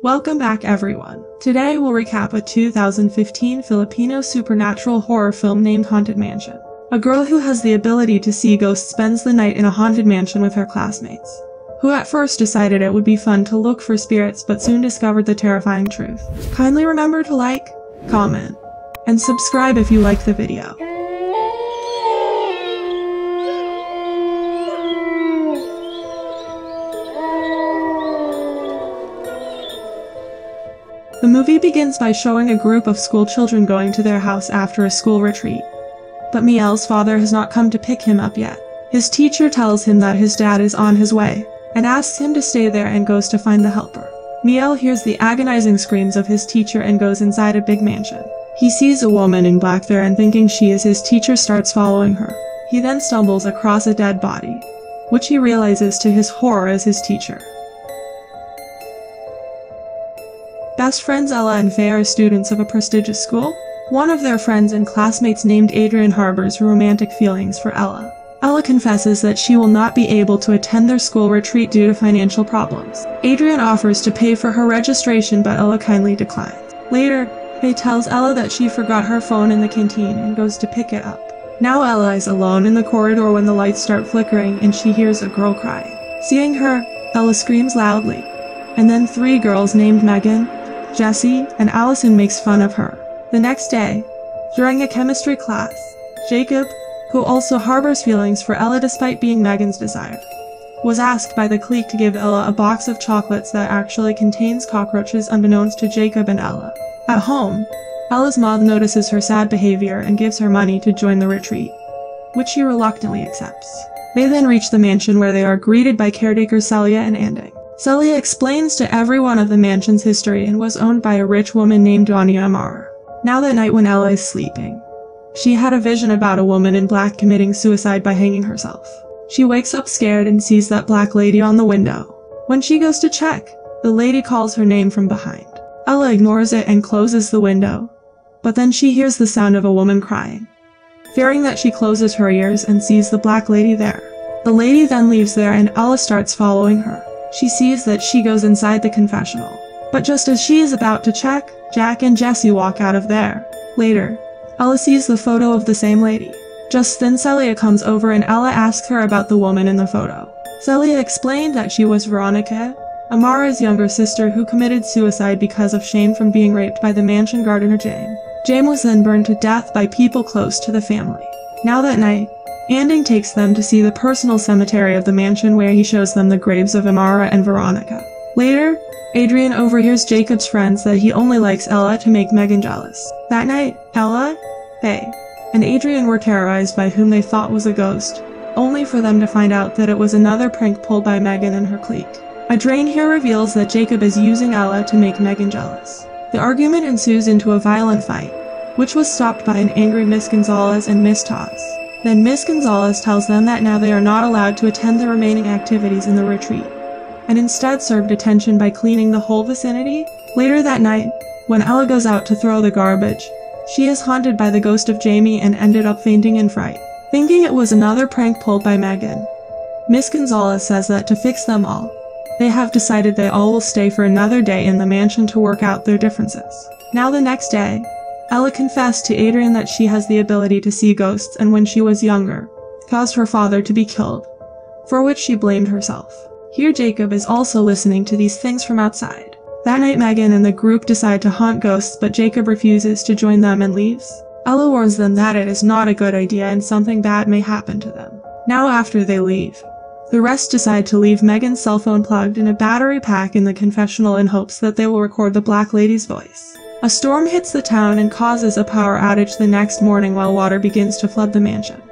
Welcome back everyone. Today we'll recap a 2015 Filipino supernatural horror film named Haunted Mansion. A girl who has the ability to see ghosts spends the night in a haunted mansion with her classmates, who at first decided it would be fun to look for spirits but soon discovered the terrifying truth. Kindly remember to like, comment, and subscribe if you liked the video. The movie begins by showing a group of school children going to their house after a school retreat. But Miel's father has not come to pick him up yet. His teacher tells him that his dad is on his way, and asks him to stay there and goes to find the helper. Miel hears the agonizing screams of his teacher and goes inside a big mansion. He sees a woman in black there and thinking she is his teacher starts following her. He then stumbles across a dead body, which he realizes to his horror is his teacher. Best friends Ella and Faye are students of a prestigious school. One of their friends and classmates named Adrian harbors romantic feelings for Ella. Ella confesses that she will not be able to attend their school retreat due to financial problems. Adrian offers to pay for her registration but Ella kindly declines. Later, Faye tells Ella that she forgot her phone in the canteen and goes to pick it up. Now Ella is alone in the corridor when the lights start flickering and she hears a girl crying. Seeing her, Ella screams loudly. And then three girls named Megan, Jessie, and Allison makes fun of her. The next day, during a chemistry class, Jacob, who also harbors feelings for Ella despite being Megan's desire, was asked by the clique to give Ella a box of chocolates that actually contains cockroaches unbeknownst to Jacob and Ella. At home, Ella's mom notices her sad behavior and gives her money to join the retreat, which she reluctantly accepts. They then reach the mansion where they are greeted by caretakers Celia and Anding. Celia explains to everyone of the mansion's history and was owned by a rich woman named Doña Amara. Now that night when Ella is sleeping, she had a vision about a woman in black committing suicide by hanging herself. She wakes up scared and sees that black lady on the window. When she goes to check, the lady calls her name from behind. Ella ignores it and closes the window, but then she hears the sound of a woman crying. Fearing that she closes her ears and sees the black lady there. The lady then leaves there and Ella starts following her. She sees that she goes inside the confessional. But just as she is about to check, Jack and Jesse walk out of there. Later, Ella sees the photo of the same lady. Just then Celia comes over and Ella asks her about the woman in the photo. Celia explained that she was Veronica, Amara's younger sister who committed suicide because of shame from being raped by the mansion gardener Jane. Jane was then burned to death by people close to the family. Now that night, Anding takes them to see the personal cemetery of the mansion where he shows them the graves of Amara and Veronica. Later, Adrian overhears Jacob's friends that he only likes Ella to make Megan jealous. That night, Ella, Faye, and Adrian were terrorized by whom they thought was a ghost, only for them to find out that it was another prank pulled by Megan and her clique. Adrian here reveals that Jacob is using Ella to make Megan jealous. The argument ensues into a violent fight, which was stopped by an angry Miss Gonzalez and Miss Toss. Then Miss Gonzalez tells them that now they are not allowed to attend the remaining activities in the retreat, and instead serve detention by cleaning the whole vicinity. Later that night, when Ella goes out to throw the garbage, she is haunted by the ghost of Jamie and ended up fainting in fright, thinking it was another prank pulled by Megan. Miss Gonzalez says that to fix them all, they have decided they all will stay for another day in the mansion to work out their differences. Now the next day, Ella confessed to Adrian that she has the ability to see ghosts and when she was younger, caused her father to be killed, for which she blamed herself. Here Jacob is also listening to these things from outside. That night Megan and the group decide to haunt ghosts but Jacob refuses to join them and leaves. Ella warns them that it is not a good idea and something bad may happen to them. Now after they leave, the rest decide to leave Megan's cell phone plugged in a battery pack in the confessional in hopes that they will record the Black Lady's voice. A storm hits the town and causes a power outage the next morning while water begins to flood the mansion.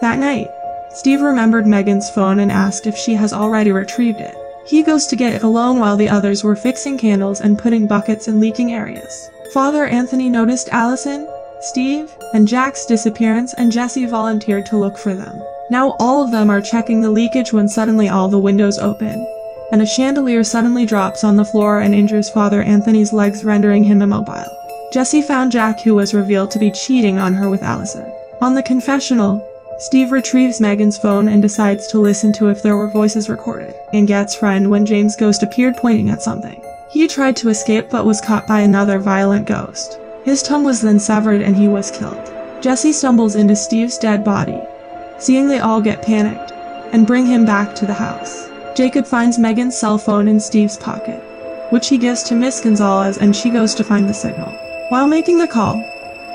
That night, Steve remembered Megan's phone and asked if she has already retrieved it. He goes to get it alone while the others were fixing candles and putting buckets in leaking areas. Father Anthony noticed Allison, Steve, and Jack's disappearance and Jesse volunteered to look for them. Now all of them are checking the leakage when suddenly all the windows open and a chandelier suddenly drops on the floor and injures Father Anthony's legs rendering him immobile. Jesse found Jack who was revealed to be cheating on her with Allison. On the confessional, Steve retrieves Megan's phone and decides to listen to if there were voices recorded, and gets friend when James Ghost appeared pointing at something. He tried to escape but was caught by another violent ghost. His tongue was then severed and he was killed. Jesse stumbles into Steve's dead body. Seeing they all get panicked and bring him back to the house. Jacob finds Megan's cell phone in Steve's pocket, which he gives to Miss Gonzalez and she goes to find the signal. While making the call,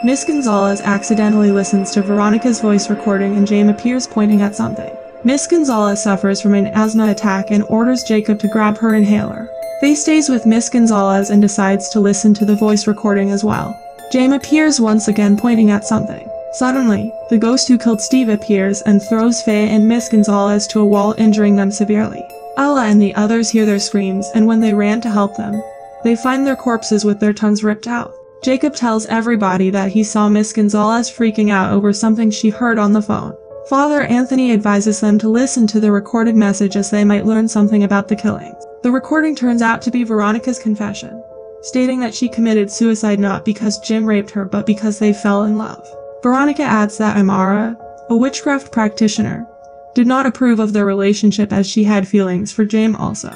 Miss Gonzalez accidentally listens to Veronica's voice recording and James appears pointing at something. Miss Gonzalez suffers from an asthma attack and orders Jacob to grab her inhaler. Faye stays with Miss Gonzalez and decides to listen to the voice recording as well. James appears once again pointing at something. Suddenly, the ghost who killed Steve appears and throws Faye and Miss Gonzalez to a wall injuring them severely. Ella and the others hear their screams and when they ran to help them, they find their corpses with their tongues ripped out. Jacob tells everybody that he saw Miss Gonzalez freaking out over something she heard on the phone. Father Anthony advises them to listen to the recorded message as they might learn something about the killings. The recording turns out to be Veronica's confession, stating that she committed suicide not because Jim raped her but because they fell in love. Veronica adds that Amara, a witchcraft practitioner, did not approve of their relationship as she had feelings for James also.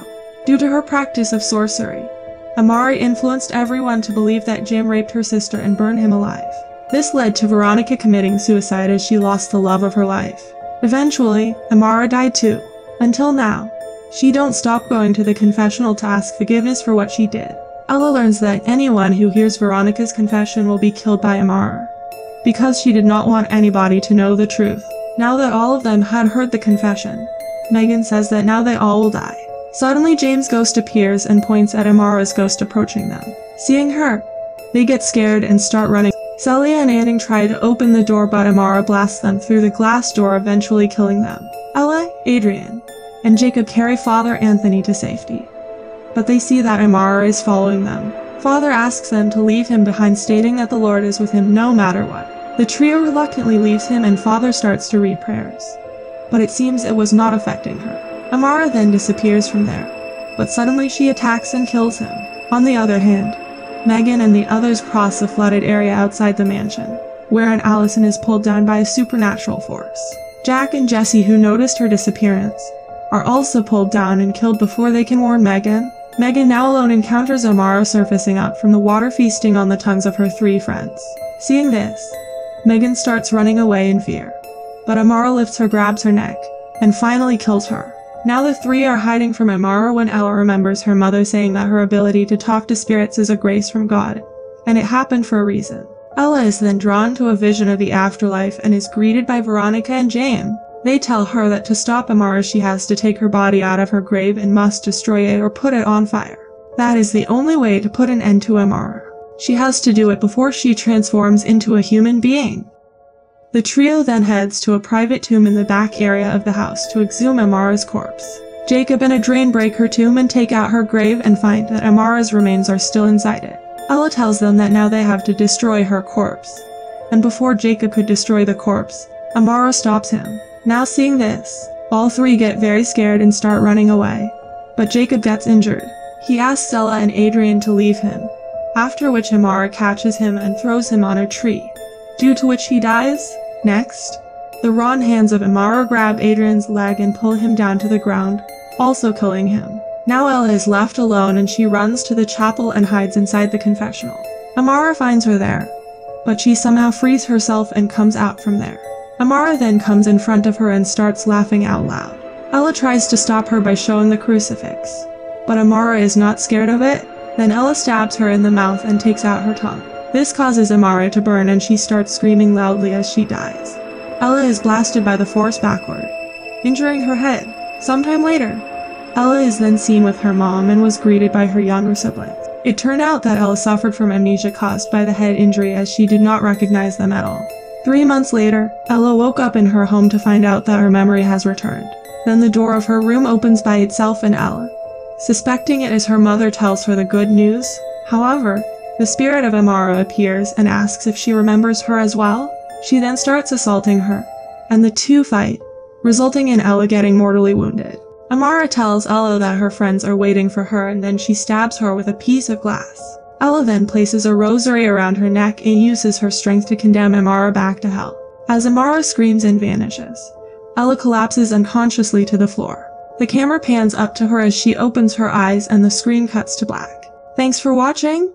Due to her practice of sorcery, Amara influenced everyone to believe that Jim raped her sister and burned him alive. This led to Veronica committing suicide as she lost the love of her life. Eventually, Amara died too. Until now, she don't stop going to the confessional to ask forgiveness for what she did. Ella learns that anyone who hears Veronica's confession will be killed by Amara because she did not want anybody to know the truth. Now that all of them had heard the confession, Megan says that now they all will die. Suddenly James' ghost appears and points at Amara's ghost approaching them. Seeing her, they get scared and start running. Celia and Anding try to open the door but Amara blasts them through the glass door eventually killing them. Ella, Adrian, and Jacob carry Father Anthony to safety. But they see that Amara is following them. Father asks them to leave him behind stating that the Lord is with him no matter what. The trio reluctantly leaves him and Father starts to read prayers. But it seems it was not affecting her. Amara then disappears from there. But suddenly she attacks and kills him. On the other hand, Megan and the others cross the flooded area outside the mansion, wherein Allison is pulled down by a supernatural force. Jack and Jesse who noticed her disappearance are also pulled down and killed before they can warn Megan, Megan now alone encounters Amara surfacing up from the water feasting on the tongues of her three friends. Seeing this, Megan starts running away in fear. But Amara lifts her grabs her neck, and finally kills her. Now the three are hiding from Amara when Ella remembers her mother saying that her ability to talk to spirits is a grace from God, and it happened for a reason. Ella is then drawn to a vision of the afterlife and is greeted by Veronica and James. They tell her that to stop Amara she has to take her body out of her grave and must destroy it or put it on fire. That is the only way to put an end to Amara. She has to do it before she transforms into a human being. The trio then heads to a private tomb in the back area of the house to exhume Amara's corpse. Jacob and Adrian break her tomb and take out her grave and find that Amara's remains are still inside it. Ella tells them that now they have to destroy her corpse. And before Jacob could destroy the corpse, Amara stops him. Now seeing this, all three get very scared and start running away. But Jacob gets injured. He asks Stella and Adrian to leave him, after which Amara catches him and throws him on a tree, due to which he dies. Next, the raw hands of Amara grab Adrian's leg and pull him down to the ground, also killing him. Now Ella is left alone and she runs to the chapel and hides inside the confessional. Amara finds her there, but she somehow frees herself and comes out from there. Amara then comes in front of her and starts laughing out loud. Ella tries to stop her by showing the crucifix, but Amara is not scared of it. Then Ella stabs her in the mouth and takes out her tongue. This causes Amara to burn and she starts screaming loudly as she dies. Ella is blasted by the force backward, injuring her head. Sometime later, Ella is then seen with her mom and was greeted by her younger siblings. It turned out that Ella suffered from amnesia caused by the head injury as she did not recognize them at all. Three months later, Ella woke up in her home to find out that her memory has returned. Then the door of her room opens by itself and Ella, suspecting it is her mother, tells her the good news. However, the spirit of Amara appears and asks if she remembers her as well. She then starts assaulting her, and the two fight, resulting in Ella getting mortally wounded. Amara tells Ella that her friends are waiting for her and then she stabs her with a piece of glass. Ella then places a rosary around her neck and uses her strength to condemn Amara back to hell. As Amara screams and vanishes, Ella collapses unconsciously to the floor. The camera pans up to her as she opens her eyes and the screen cuts to black. Thanks for watching.